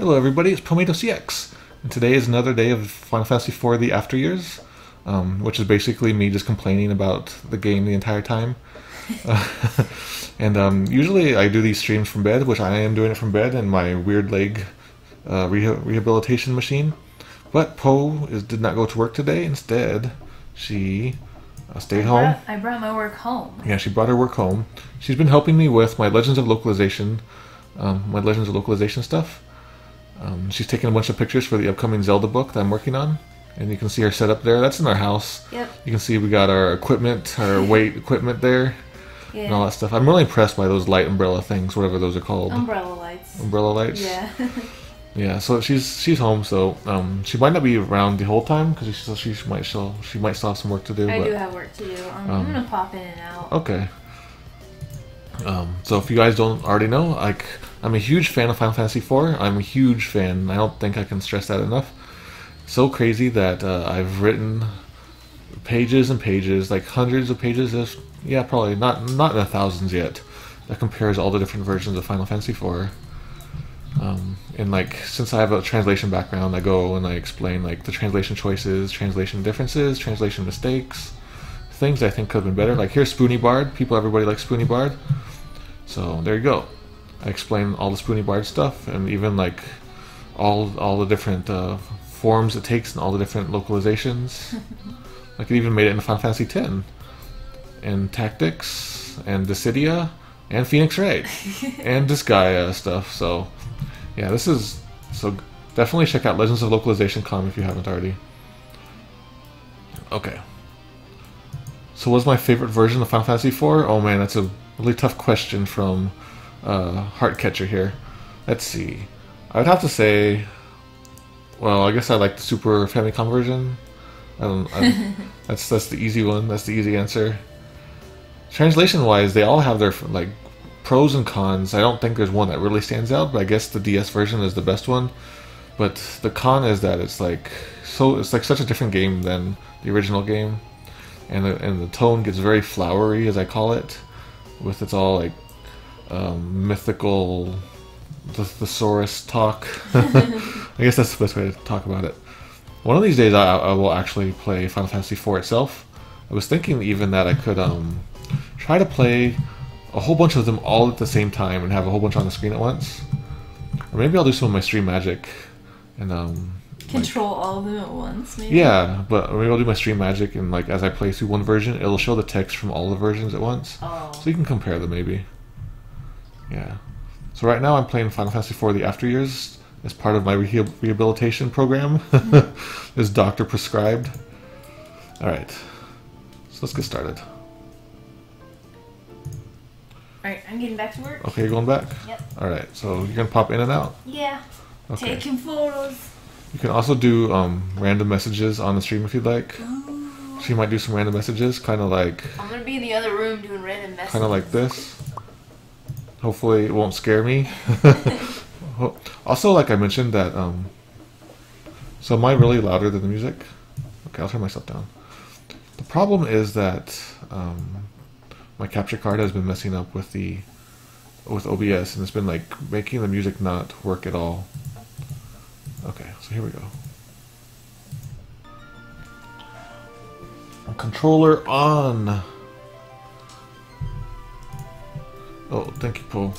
Hello everybody, it's Poematocx, and today is another day of Final Fantasy IV The After Years, um, which is basically me just complaining about the game the entire time. Uh, and um, usually I do these streams from bed, which I am doing it from bed in my weird leg uh, reha- rehabilitation machine. But Poe did not go to work today. Instead, she uh, stayed I home. brought, I brought my work home. Yeah, she brought her work home. She's been helping me with my Legends of Localization, um, my Legends of Localization stuff. Um, she's taking a bunch of pictures for the upcoming Zelda book that I'm working on, and you can see her set up there. That's in our house. Yep. You can see we got our equipment, our weight equipment there, and all that stuff. I'm really impressed by those light umbrella things, whatever those are called. Umbrella lights. umbrella lights. Yeah. Yeah, so she's she's home, so um, she might not be around the whole time because she, she might still she might still have some work to do. I but do have work to do. Um, um, I'm gonna pop in and out. Okay. Um, so if you guys don't already know, like I'm a huge fan of Final Fantasy IV. I'm a huge fan. I don't think I can stress that enough. So crazy that uh, I've written pages and pages, like hundreds of pages. Of, yeah, probably not not in the thousands yet. That compares all the different versions of Final Fantasy IV. Um, and like since I have a translation background, I go and I explain like the translation choices, translation differences, translation mistakes, things I think could have been better. Like here's Spoony Bard. People, everybody likes Spoony Bard. So there you go. I explain all the Spoony Bard stuff and even like all all the different uh, forms it takes and all the different localizations. like it even made it into Final Fantasy X and Tactics and Dissidia and Phoenix Wright and Disgaea stuff. So yeah, this is so definitely check out Legends of Localization Com if you haven't already. Okay. So what's my favorite version of Final Fantasy IV? Oh man, that's a really tough question from uh, Heartcatcher here. Let's see. I would have to say, well, I guess I like the Super Famicom version. I don't. I, that's that's the easy one. That's the easy answer. Translation wise, they all have their like pros and cons. I don't think there's one that really stands out, but I guess the DS version is the best one. But the con is that it's like so it's like such a different game than the original game, and the, and the tone gets very flowery, as I call it, with its all like um, mythical the thesaurus talk. I guess that's the best way to talk about it. One of these days, I, I will actually play Final Fantasy IV itself. I was thinking even that I could um, try to play a whole bunch of them all at the same time and have a whole bunch on the screen at once. Or maybe I'll do some of my stream magic and um, like- Control all of them at once, maybe. yeah, but maybe I'll do my stream magic and like as I play through one version, it'll show the text from all the versions at once, Oh. so you can compare them maybe. Yeah. So right now I'm playing Final Fantasy IV: The After Years as part of my reha- rehabilitation program. is doctor prescribed. All right. So let's get started. Alright, I'm getting back to work. Okay, you're going back. Yep. All right. So you're gonna pop in and out. Yeah. Okay. Taking photos. You can also do um, random messages on the stream if you'd like. Ooh. She might do some random messages, kind of like I'm gonna be in the other room doing random messages. kind of like this. Hopefully, it won't scare me. Also, like I mentioned, that um, so am I really louder than the music? Okay, I'll turn myself down. The problem is that um, my capture card has been messing up with the with OBS, and it's been like making the music not work at all. Okay, so here we go. Controller on. Oh, thank you, Poe.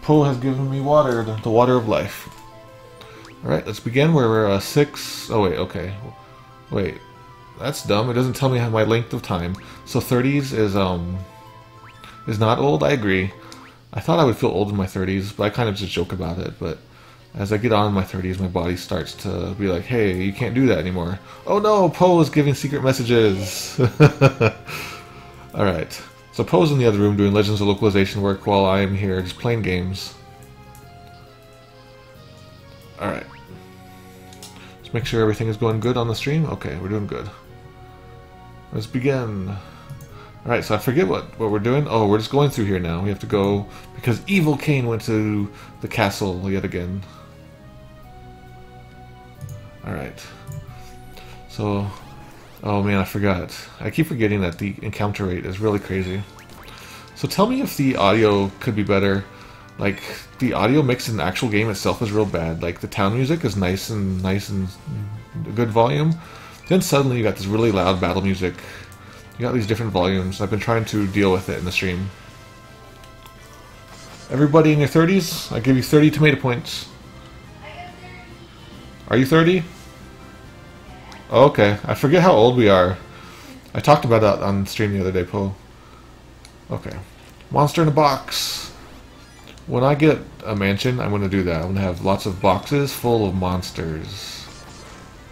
Poe has given me water, the, water of life. Alright, let's begin. We're uh, six. Oh, wait, okay. Wait. That's dumb. It doesn't tell me my length of time. So 30s is, um. Is not old. I agree. I thought I would feel old in my 30s, but I kind of just joke about it. But as I get on in my 30s, my body starts to be like, hey, you can't do that anymore. Oh no, Poe is giving secret messages. Alright. So Poe's in the other room doing Legends of Localization work while I am here just playing games. Alright. Let's make sure everything is going good on the stream. Okay, we're doing good. Let's begin. Alright, so I forget what, what we're doing. Oh, we're just going through here now. We have to go because Evil Kain went to the castle yet again. Alright. So, oh man, I forgot. I keep forgetting that the encounter rate is really crazy. So tell me if the audio could be better. Like the audio mix in the actual game itself is real bad. Like the town music is nice and nice and good volume. Then suddenly you got this really loud battle music. You got these different volumes. I've been trying to deal with it in the stream. Everybody in your 30s, I give you 30 tomato points. Are you 30? Oh, okay. I forget how old we are. I talked about that on stream the other day, Poe. Okay. Monster in a box. When I get a mansion, I'm going to do that. I'm going to have lots of boxes full of monsters.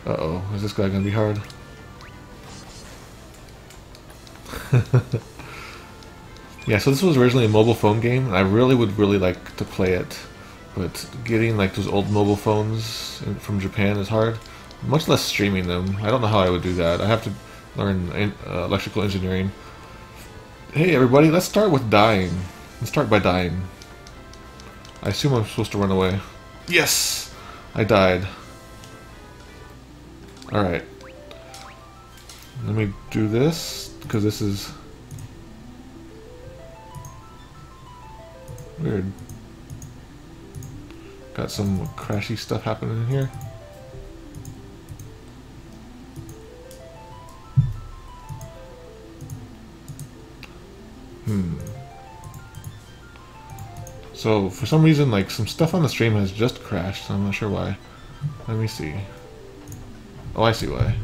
Uh-oh. Is this guy going to be hard? yeah, so this was originally a mobile phone game, and I really would really like to play it. But getting like those old mobile phones from Japan is hard. Much less streaming them. I don't know how I would do that. I have to learn uh, electrical engineering. Hey everybody, let's start with dying. Let's start by dying. I assume I'm supposed to run away. Yes! I died. Alright. Let me do this, because this is... Weird. Got some crashy stuff happening here. Hmm. So, for some reason, like, some stuff on the stream has just crashed, I'm not sure why. Let me see. Oh, I see why.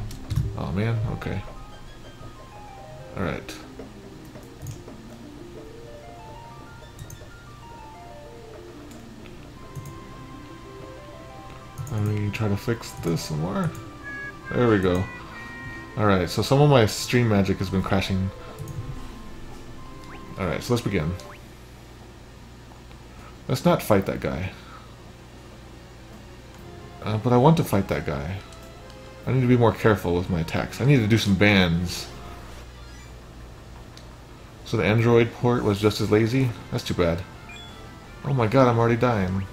Oh, man, okay. Alright. Let me try to fix this some more. There we go. Alright, so some of my stream magic has been crashing. Alright, so let's begin. Let's not fight that guy. Uh, but I want to fight that guy. I need to be more careful with my attacks. I need to do some bans. So the Android port was just as lazy? That's too bad. Oh my god, I'm already dying.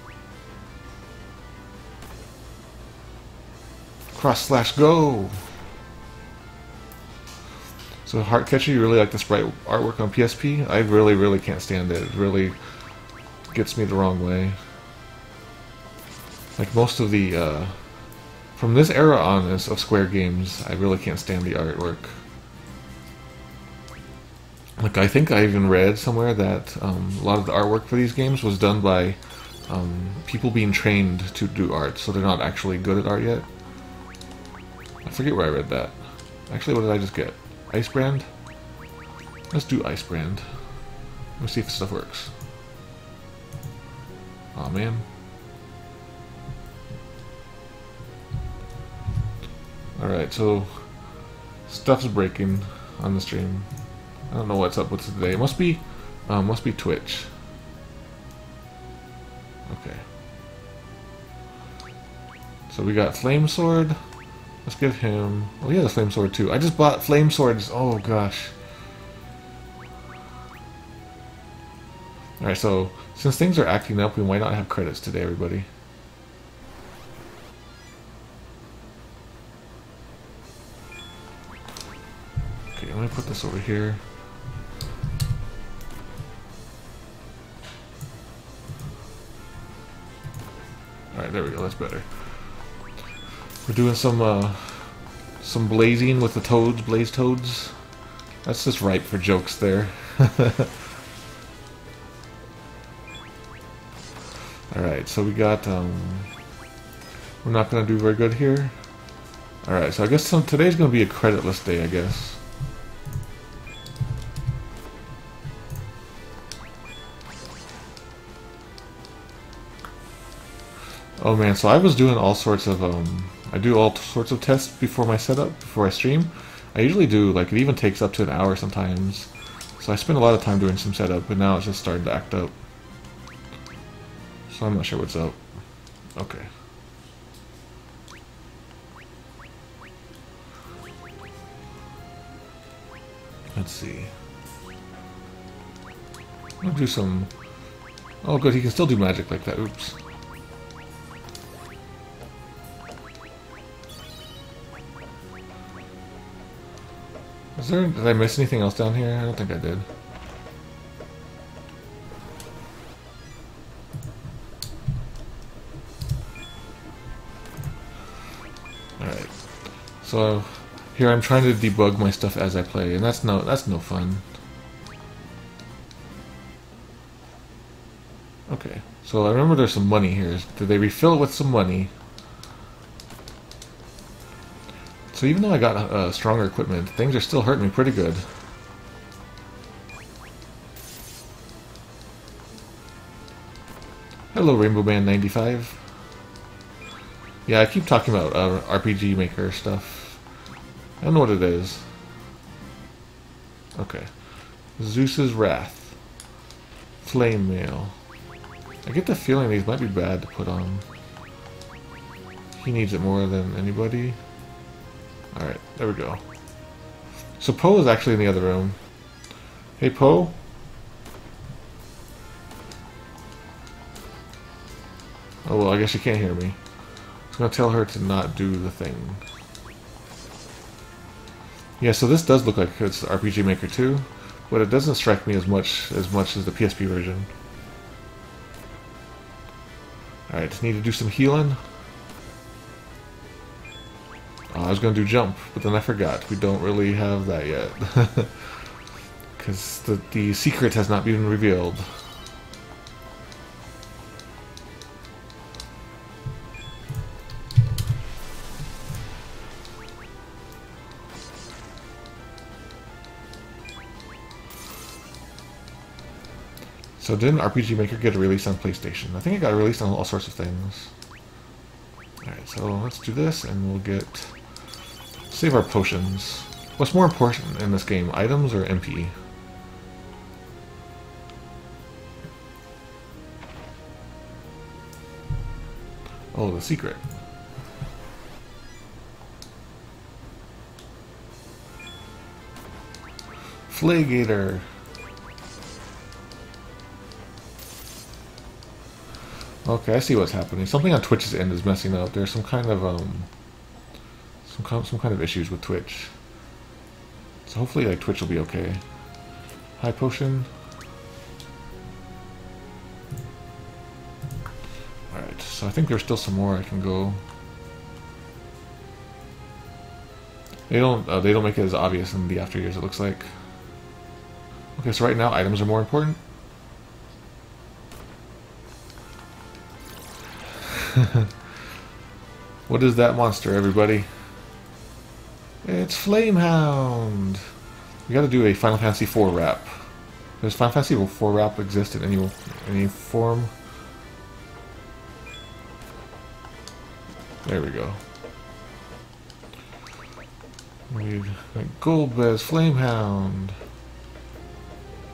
Cross slash go! So Heartcatcher, you really like the sprite artwork on PSP? I really, really can't stand it. It really gets me the wrong way. Like most of the, uh, from this era on of Square games, I really can't stand the artwork. Like I think I even read somewhere that um, a lot of the artwork for these games was done by um, people being trained to do art, so they're not actually good at art yet. I forget where I read that. Actually, what did I just get? Ice Brand? Let's do Ice Brand. Let's see if this stuff works. oh, man. Alright, so stuff's breaking on the stream. I don't know what's up with today. It must be um, must be Twitch. Okay. So we got Flame Sword. Let's give him... Oh, he has a Flame Sword too. I just bought Flame Swords. Oh, gosh. Alright, so since things are acting up, we might not have credits today, everybody. Put this over here. Alright, there we go, that's better. We're doing some uh, some blazing with the toads, blaze toads. That's just ripe for jokes there. Alright, so we got, um, we're not going to do very good here. Alright, so I guess some, today's going to be a creditless day, I guess. Oh man, so I was doing all sorts of, um, I do all sorts of tests before my setup, before I stream. I usually do, like, it even takes up to an hour sometimes. So I spend a lot of time doing some setup, but now it's just starting to act up. So I'm not sure what's up. Okay. Let's see. I'll do some... Oh good, he can still do magic like that. Oops. Is there, did I miss anything else down here? I don't think I did. Alright. So, here I'm trying to debug my stuff as I play, and that's no, that's no fun. Okay, so I remember there's some money here. Did they refill it with some money? So even though I got uh, stronger equipment, things are still hurting me pretty good. Hello, Rainbow Man 95. Yeah, I keep talking about uh, RPG Maker stuff. I don't know what it is. Okay. Zeus's Wrath. Flame Mail. I get the feeling these might be bad to put on. He needs it more than anybody. Alright, there we go. So Poe is actually in the other room. Hey Poe? Oh well, I guess you can't hear me. I'm gonna tell her to not do the thing. Yeah, so this does look like it's RPG Maker 2, but it doesn't strike me as much as much as the PSP version. Alright, need to do some healing. I was going to do jump, but then I forgot. We don't really have that yet. Because the, the secret has not been revealed. So didn't RPG Maker get a release on PlayStation? I think it got released on all sorts of things. Alright, so let's do this and we'll get... Save our potions. What's more important in this game, items or MP? Oh, the secret. Flagator. Okay, I see what's happening. Something on Twitch's end is messing up. There's some kind of um, some kind, some kind of issues with Twitch. So hopefully, like Twitch will be okay. High potion. All right. So I think there's still some more I can go. They don't. Uh, they don't make it as obvious in the after years. It looks like. Okay, so right now items are more important. what is that monster, everybody? It's Flamehound! We gotta do a Final Fantasy IV rap. Does Final Fantasy IV rap exist in any, any form? There we go. We need Golbez, Flamehound.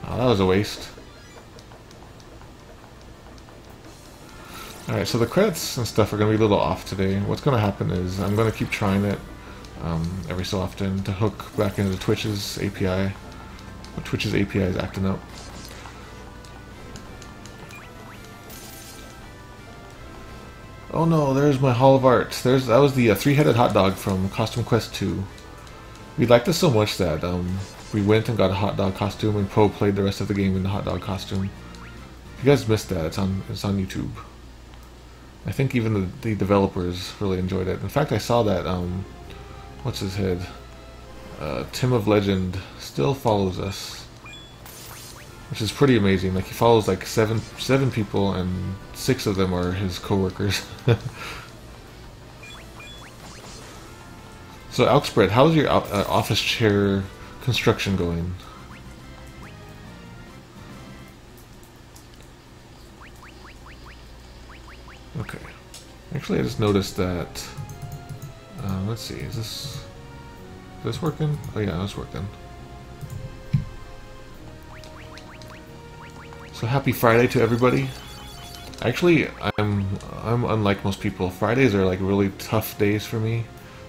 Oh, that was a waste. Alright, so the credits and stuff are going to be a little off today. What's going to happen is I'm going to keep trying it um, every so often to hook back into the Twitch's API. Twitch's API is acting up. Oh no, there's my Hall of Art. There's That was the uh, three-headed hot dog from Costume Quest 2. We liked it so much that um, we went and got a hot dog costume and Poe played the rest of the game in the hot dog costume. If you guys missed that, it's on, it's on YouTube. I think even the, the developers really enjoyed it. In fact, I saw that, um, what's his head? Uh, Tim of Legend still follows us. Which is pretty amazing. Like, he follows like seven seven people, and six of them are his coworkers. so, Alkspread, how's your uh, office chair construction going? Okay. Actually, I just noticed that. Uh, let's see. Is this is this working? Oh yeah, it's working. So happy Friday to everybody. Actually, I'm I'm unlike most people. Fridays are like really tough days for me,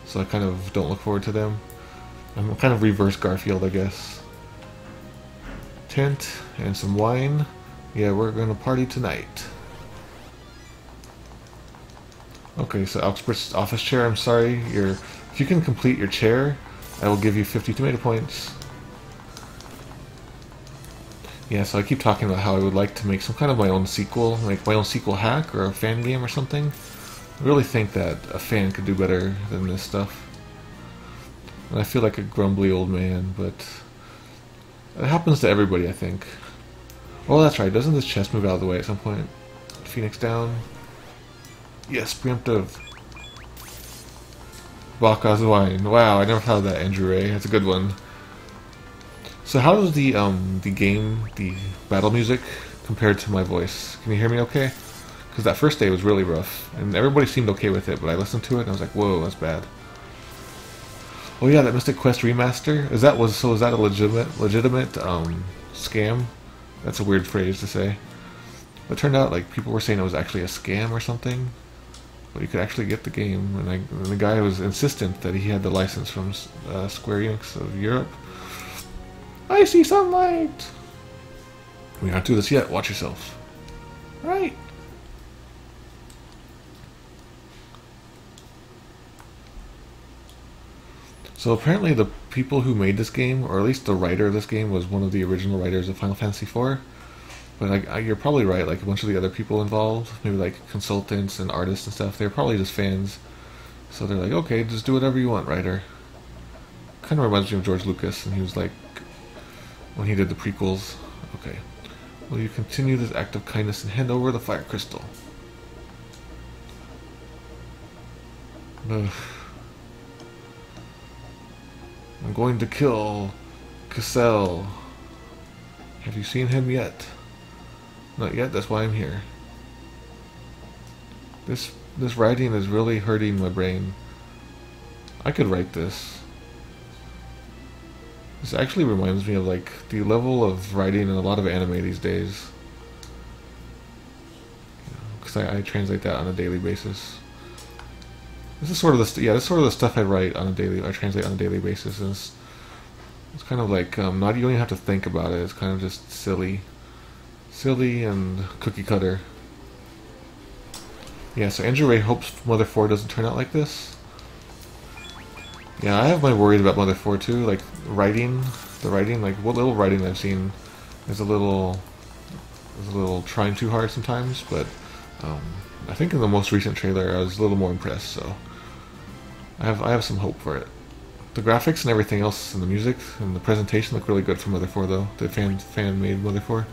so I kind of don't look forward to them. I'm kind of reverse Garfield, I guess. Tent and some wine. Yeah, we're gonna party tonight. Okay, so Alkspread's office chair, I'm sorry. Your, if you can complete your chair, I will give you 50 tomato points. Yeah, so I keep talking about how I would like to make some kind of my own sequel, like my own sequel hack or a fan game or something. I really think that a fan could do better than this stuff. And I feel like a grumbly old man, but it happens to everybody, I think. Oh, that's right. Doesn't this chest move out of the way at some point? Phoenix down. Yes, preemptive. Bacchus's wine. Wow, I never thought of that, Andrew Ray. That's a good one. So how does the um the game, the battle music, compared to my voice? Can you hear me okay? Because that first day was really rough, and everybody seemed okay with it, but I listened to it and I was like, whoa, that's bad. Oh yeah, that Mystic Quest remaster. Is that was so? Is that a legitimate legitimate um scam? That's a weird phrase to say. It turned out like people were saying it was actually a scam or something. You could actually get the game, and, I, and the guy was insistent that he had the license from uh, Square Enix of Europe. I see sunlight. We aren't do this yet. Watch yourself. Right. So apparently the people who made this game, or at least the writer of this game, was one of the original writers of Final Fantasy IV. But like, I, you're probably right. Like a bunch of the other people involved, maybe like consultants and artists and stuff, they're probably just fans. So they're like, okay, just do whatever you want, writer. Kind of reminds me of George Lucas, and he was like, when he did the prequels. Okay. Will you continue this act of kindness and hand over the fire crystal? Ugh. I'm going to kill Cassell. Have you seen him yet? Not yet, that's why I'm here. This this writing is really hurting my brain. I could write this. This actually reminds me of like the level of writing in a lot of anime these days. Because I, I translate that on a daily basis. This is sort of the yeah, this is sort of the stuff I write on a daily, I translate on a daily basis. It's, it's kind of like um, not you don't even have to think about it. It's kind of just silly, silly and cookie cutter. Yeah, so Andrew Ray hopes Mother 4 doesn't turn out like this. Yeah, I have my worries about Mother 4 too. Like writing, the writing, like what little writing I've seen is a little, is a little trying too hard sometimes. But um, I think in the most recent trailer, I was a little more impressed. So I have I have some hope for it. The graphics and everything else, and the music and the presentation look really good for Mother 4 though. The fan fan made Mother 4.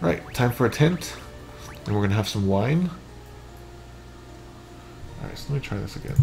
Right, time for a tent, and we're gonna have some wine. Alright, so let me try this again.